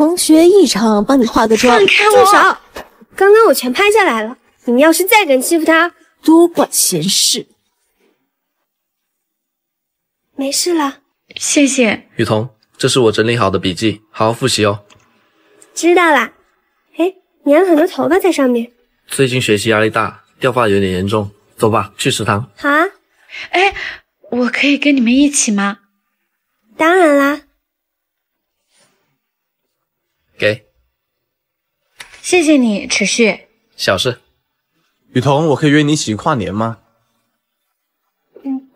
同学一场帮你化个妆，放开我！住手！刚刚我全拍下来了，你们要是再敢欺负他，多管闲事。没事了，谢谢雨桐，这是我整理好的笔记，好好复习哦。知道啦。哎，粘了很多头发在上面。最近学习压力大，掉发有点严重。走吧，去食堂。好啊。哎，我可以跟你们一起吗？当然啦。给。谢谢你，池旭。小事。雨桐，我可以约你一起跨年吗？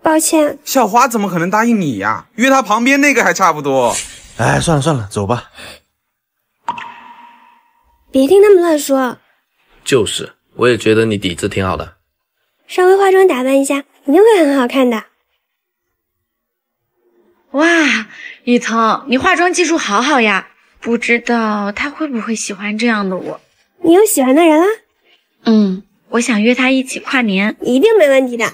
抱歉，校花怎么可能答应你呀？约她旁边那个还差不多。哎，算了算了，走吧。别听他们乱说。就是，我也觉得你底子挺好的。稍微化妆打扮一下，一定会很好看的。哇，雨桐，你化妆技术好好呀！不知道他会不会喜欢这样的我？你有喜欢的人了？嗯，我想约他一起跨年，一定没问题的。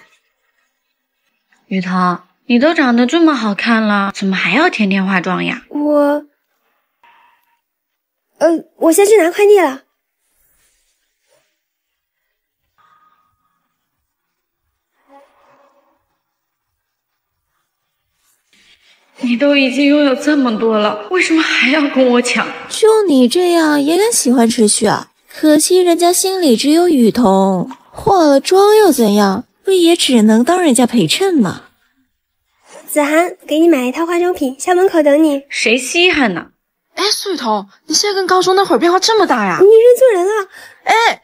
雨桐，你都长得这么好看了，怎么还要天天化妆呀？我，呃，我先去拿快递了。你都已经拥有这么多了，为什么还要跟我抢？就你这样也敢喜欢池旭啊？可惜人家心里只有雨桐，化了妆又怎样？不也只能当人家陪衬吗？子涵，给你买一套化妆品，校门口等你。谁稀罕呢？哎，苏雨桐，你现在跟高中那会儿变化这么大呀？你认错人了。哎，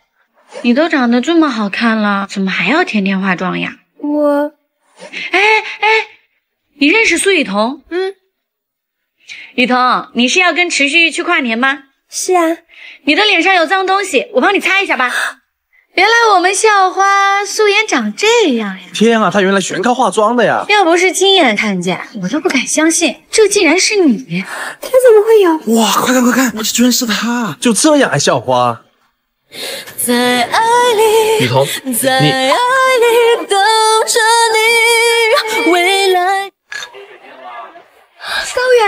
你都长得这么好看了，怎么还要天天化妆呀？我，哎哎，你认识苏雨桐？嗯，雨桐，你是要跟池旭去跨年吗？是啊。你的脸上有脏东西，我帮你擦一下吧。原来我们校花素颜长这样呀！天啊，她原来全靠化妆的呀！要不是亲眼看见，我都不敢相信，这竟然是你！她怎么会有？哇，快看快看，这居然是她！就这样啊校花？在爱里，雨桐，在爱里等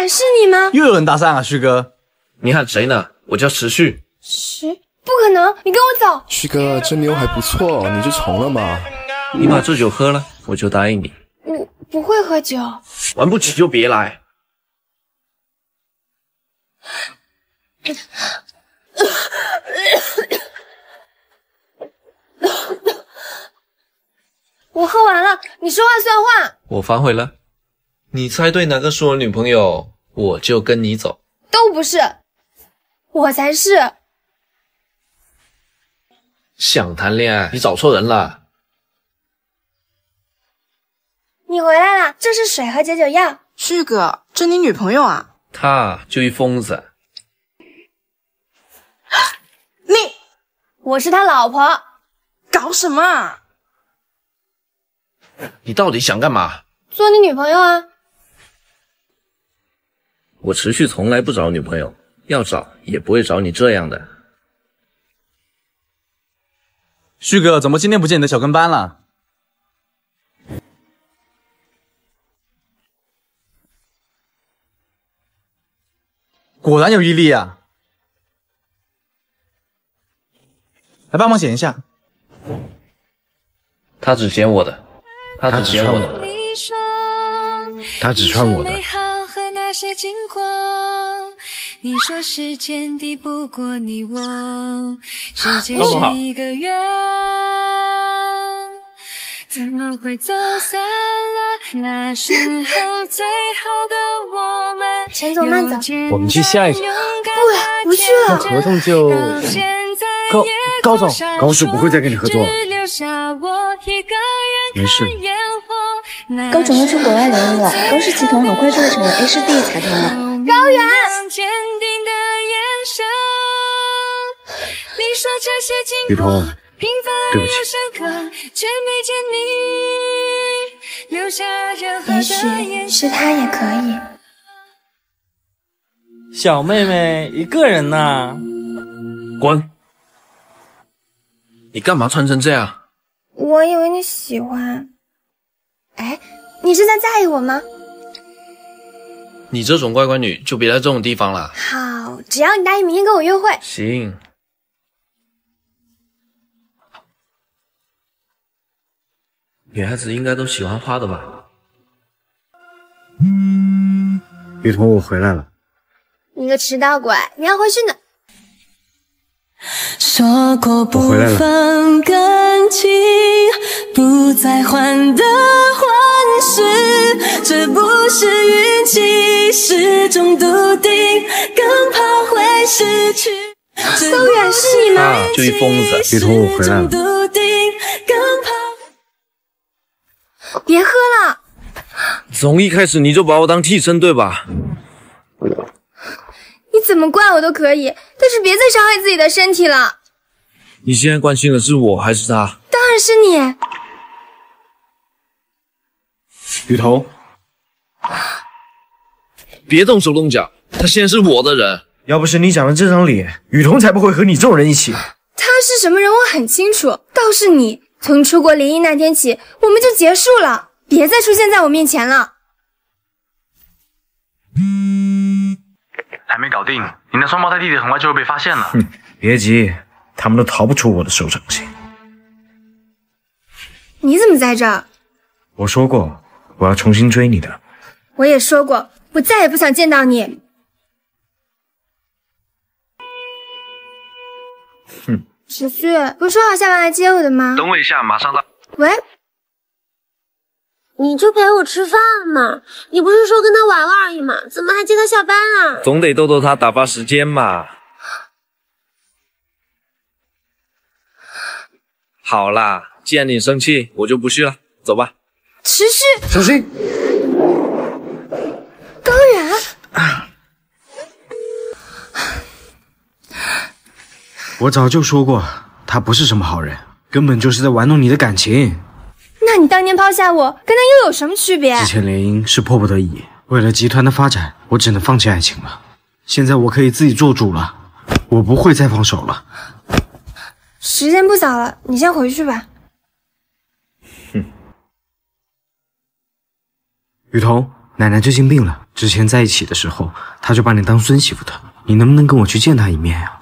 是你吗？又有人搭讪啊，旭哥！你喊谁呢？我叫池旭。池。不可能！你跟我走，旭哥，这妞还不错，你就从了嘛。你把这酒喝了，我就答应你。我不会喝酒，玩不起就别来。我喝完了，你说话算话。我反悔了，你猜对哪个是我女朋友，我就跟你走。都不是，我才是。想谈恋爱，你找错人了。你回来了，这是水和解酒药。旭哥，这你女朋友啊？她就一疯子。你，我是他老婆。搞什么？你到底想干嘛？做你女朋友啊。我持续从来不找女朋友，要找也不会找你这样的。旭哥，怎么今天不见你的小跟班了？果然有毅力啊！来帮忙捡一下。他只捡我的，他只穿我的，他只穿我的。你说时间抵不过你我，时间是一个圆，怎么会走散了？那时候最好的我们，慢走，我们去下一场。不，不去了。那合同就高高总，高叔不会再跟你合作了。没事。高总要去国外留学了，高氏集团很快就会成为 A 市第一财团了。高远。雨桐，对不起。也许是他也可以。小妹妹一个人呐？滚！你干嘛穿成这样？我以为你喜欢。哎，你是在在意我吗？你这种乖乖女就别在这种地方了。好，只要你答应明天跟我约会。行。女孩子应该都喜欢花的吧？雨桐，我回来了。你个迟到鬼，你要回去呢。说过不放感情，不再患得患失，这不是运气，是种笃定，更怕会失去。高远是你吗？啊，就一疯子。雨桐，我回来了。别喝了。从一开始你就把我当替身对吧？你怎么怪我都可以，但是别再伤害自己的身体了。你现在关心的是我还是他？当然是你。雨桐，别动手动脚，他现在是我的人。要不是你长了这张脸，雨桐才不会和你这种人一起。他是什么人我很清楚，倒是你，从出国联谊那天起，我们就结束了，别再出现在我面前了。还没搞定，你那双胞胎弟弟很快就会被发现了。哼，别急，他们都逃不出我的手掌心。你怎么在这儿？我说过我要重新追你的。我也说过，我再也不想见到你。哼，子旭，不是说好下班来接我的吗？等我一下，马上到。喂，你就陪我吃饭嘛，你不是说跟他玩玩而已嘛，怎么还接他下班啊？总得逗逗他打发时间嘛。好啦，既然你生气，我就不去了，走吧。持续，小心。高远，我早就说过，他不是什么好人，根本就是在玩弄你的感情。那你当年抛下我，跟他又有什么区别？之前联姻是迫不得已，为了集团的发展，我只能放弃爱情了。现在我可以自己做主了，我不会再放手了。时间不早了，你先回去吧。哼雨桐，奶奶最近病了，之前在一起的时候，她就把你当孙媳妇的，你能不能跟我去见她一面呀、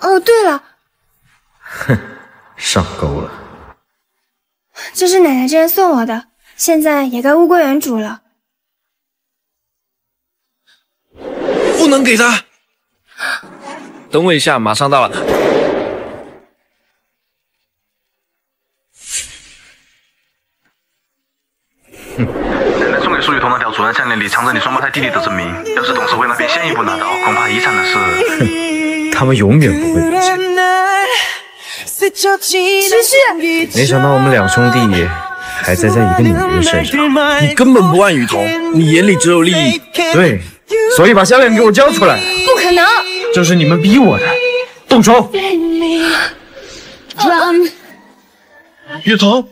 哦，对了，哼，上钩了。这是奶奶之前送我的，现在也该物归原主了。不能给他。等我一下，马上到了。奶奶送给苏雨桐那条主人项链里藏着你双胞胎弟弟的证明，要是董事会那边先一步拿到，恐怕遗产的事……他们永远不会发现。没想到我们两兄弟还栽在一个女人身上。你根本不爱雨桐，你眼里只有利益。对，所以把项链给我交出来。不可能，这是你们逼我的。动手！雨桐。